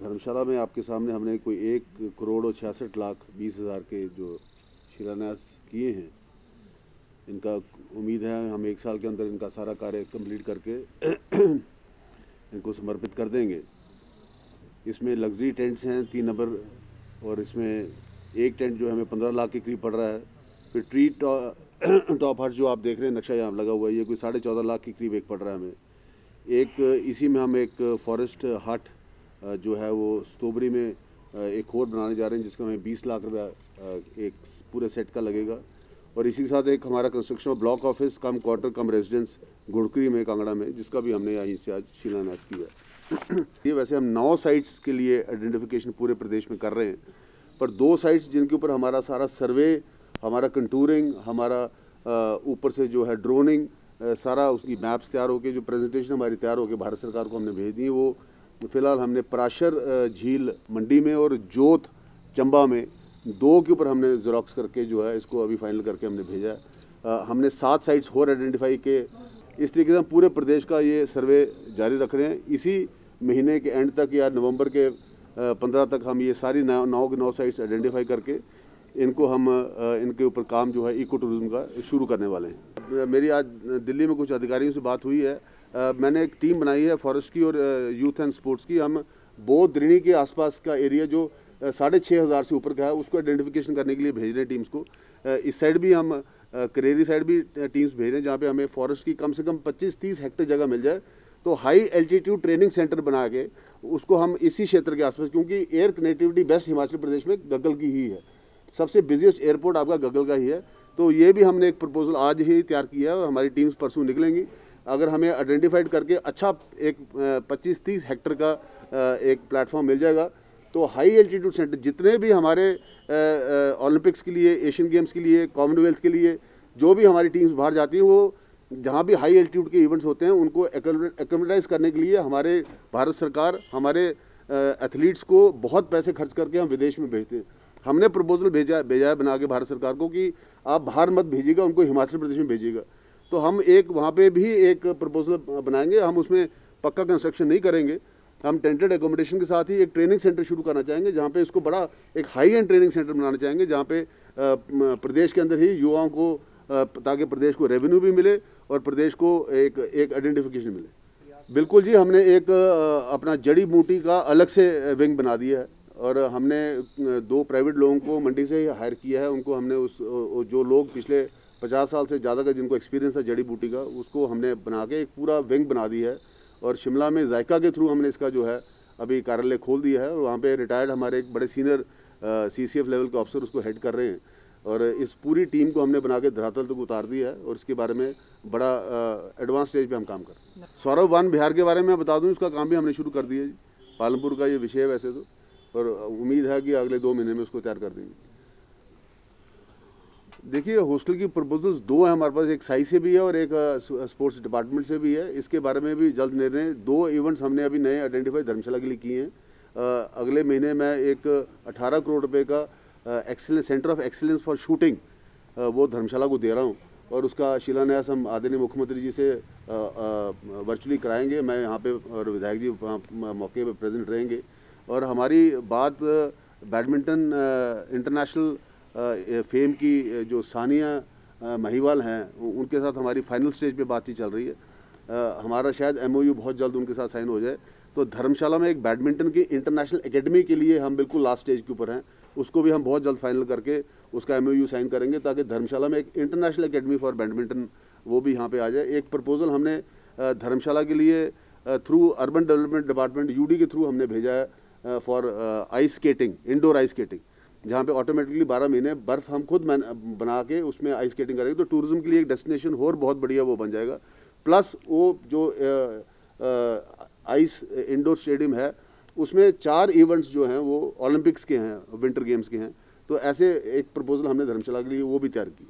धर्मशाला में आपके सामने हमने कोई एक करोड़ और छियासठ लाख बीस हज़ार के जो शिलान्यास किए हैं, इनका उम्मीद है हम एक साल के अंदर इनका सारा कार्य कंप्लीट करके इनको समर्पित कर देंगे। इसमें लग्जरी टेंट्स हैं तीन नंबर, और इसमें एक टेंट जो हमें पंद्रह लाख के करीब पड़ रहा है। फिर ट्री टॉप हट जो आप देख रहे हैं, नक्शा यहाँ लगा हुआ है, ये कोई साढ़े चौदह लाख के करीब एक पड़ रहा है हमें। एक इसी में हम एक फॉरेस्ट हट जो है वो स्तोबरी में एक और बनाने जा रहे हैं जिसका हमें बीस लाख रुपया एक पूरे सेट का लगेगा। और इसी के साथ एक हमारा construction block office cum quarter cum residence गुड़करी में, कांगड़ा में, जिसका भी हमने यहीं से आज शिलान्यास किया ये वैसे हम नौ साइट्स के लिए आइडेंटिफिकेशन पूरे प्रदेश में कर रहे हैं। पर दो साइट्स जिनके ऊपर हमारा सारा सर्वे हमारा कंटूरिंग हमारा ऊपर से जो है ड्रोनिंग सारा उसकी मैप्स तैयार होकर जो प्रेजेंटेशन हमारी तैयार होकर भारत सरकार को हमने भेज दी वो फ़िलहाल हमने पराशर झील मंडी में और जोत चंबा में दो के ऊपर हमने ज़ेरोक्स करके जो है इसको अभी फाइनल करके हमने भेजा है। हमने सात साइट्स और आइडेंटिफाई के इस तरीके से हम पूरे प्रदेश का ये सर्वे जारी रख रहे हैं। इसी महीने के एंड तक या नवंबर के पंद्रह तक हम ये सारी नौ के नौ साइट्स आइडेंटिफाई करके इनको हम इनके ऊपर काम जो है इको टूरिज़्म का शुरू करने वाले हैं। मेरी आज दिल्ली में कुछ अधिकारियों से बात हुई है। मैंने एक टीम बनाई है फॉरेस्ट की और यूथ एंड स्पोर्ट्स की। हम बोध द्रिणी के आसपास का एरिया जो साढ़े छः हज़ार से ऊपर का है, उसको आइडेंटिफिकेशन करने के लिए भेज रहे हैं टीम्स को। इस साइड भी हम करेरी साइड भी टीम्स भेज रहे हैं, जहाँ पे हमें फॉरेस्ट की कम से कम 25-30 हेक्टेयर जगह मिल जाए। तो हाई एल्टीट्यूड ट्रेनिंग सेंटर बना के, उसको हम इसी क्षेत्र के आसपास, क्योंकि air connectivity best Himachal Pradesh में गगल की ही है। सबसे बिजिएस्ट एयरपोर्ट आपका गगल का ही है। तो ये भी हमने एक प्रपोजल आज ही तैयार किया है और हमारी टीम्स परसों निकलेंगी। अगर हमें आइडेंटिफाइड करके अच्छा एक पच्चीस तीस हेक्टर का एक प्लेटफॉर्म मिल जाएगा तो हाई एल्टीट्यूड सेंटर जितने भी हमारे ओलंपिक्स के लिए एशियन गेम्स के लिए कॉमनवेल्थ के लिए, जो भी हमारी टीम्स बाहर जाती हैं, वो जहाँ भी हाई एल्टीट्यूड के इवेंट्स होते हैं, उनको एकोमोडाइज करने के लिए हमारे भारत सरकार, हमारे एथलीट्स को बहुत पैसे खर्च करके हम विदेश में भेजते हैं। हमने प्रपोजल भेजा भेजा है बना के भारत सरकार को कि आप बाहर मत भेजिएगा, उनको हिमाचल प्रदेश में भेजिएगा। तो हम एक, वहाँ पे भी एक प्रपोजल बनाएँगे। हम उसमें पक्का कंस्ट्रक्शन नहीं करेंगे। हम टेंटेड एकोमोडेशन के साथ ही एक ट्रेनिंग सेंटर शुरू करना चाहेंगे, जहाँ पे इसको बड़ा एक हाई एंड ट्रेनिंग सेंटर बनाना चाहेंगे, जहाँ पे प्रदेश के अंदर ही युवाओं को ताकि प्रदेश को रेवेन्यू भी मिले और प्रदेश को एक एक आइडेंटिफिकेशन मिले। बिल्कुल जी, हमने एक अपना जड़ी बूटी का अलग से विंग बना दिया है और हमने दो प्राइवेट लोगों को मंडी से हायर किया है। उनको हमने उस जो लोग पिछले पचास साल से ज़्यादा का जिनको एक्सपीरियंस है जड़ी बूटी का, उसको हमने बना के एक पूरा विंग बना दिया है और शिमला में जायका के थ्रू हमने इसका जो है अभी कार्यालय खोल दिया है और वहाँ पे रिटायर्ड हमारे एक बड़े सीनियर सीसीएफ लेवल के ऑफिसर उसको हेड कर रहे हैं। और इस पूरी टीम को हमने बना के धरातल तक उतार दिया है और इसके बारे में बड़ा एडवांस स्टेज पे हम काम कर रहे हैं। सौरभ वन बिहार के बारे में बता दूँ, इसका काम भी हमने शुरू कर दिया जी। पालमपुर का ये विषय है वैसे तो। और उम्मीद है कि अगले दो महीने में उसको तैयार कर देंगे। देखिए हॉस्टल की प्रपोजल्स दो हैं हमारे पास, एक साई से भी है और एक स्पोर्ट्स डिपार्टमेंट से भी है। इसके बारे में भी जल्द निर्णय, दो इवेंट्स हमने अभी नए आइडेंटिफाई धर्मशाला के लिए किए हैं। अगले महीने में एक 18 करोड़ रुपए का excellence centre of excellence for shooting वो धर्मशाला को दे रहा हूँ और उसका शिलान्यास हम आदरणीय मुख्यमंत्री जी से वर्चुअली कराएँगे। मैं यहाँ पे और विधायक जी मौके पर प्रेजेंट रहेंगे। और हमारी बात बैडमिंटन इंटरनेशनल फेम की जो सानिया महिवाल हैं उनके साथ हमारी फाइनल स्टेज पे बातचीत चल रही है। हमारा शायद एमओयू बहुत जल्द उनके साथ साइन हो जाए। तो धर्मशाला में एक बैडमिंटन की इंटरनेशनल एकेडमी के लिए हम बिल्कुल लास्ट स्टेज के ऊपर हैं। उसको भी हम बहुत जल्द फाइनल करके उसका एमओयू साइन करेंगे ताकि धर्मशाला में एक इंटरनेशनल एकेडमी फॉर बैडमिंटन वो भी यहाँ पे आ जाए। एक प्रपोजल हमने धर्मशाला के लिए through urban development department UD के थ्रू हमने भेजा है for ice skating indoor ice skating जहाँ पे ऑटोमेटिकली 12 महीने बर्फ़ हम खुद बना के उसमें आइस स्केटिंग करेंगे तो टूरिज़्म के लिए एक डेस्टिनेशन और बहुत बढ़िया वो बन जाएगा। प्लस वो जो आइस इंडोर स्टेडियम है, उसमें चार इवेंट्स जो हैं वो ओलंपिक्स के हैं विंटर गेम्स के हैं। तो ऐसे एक प्रपोजल हमने धर्मशाला के लिए, वो भी तैयार की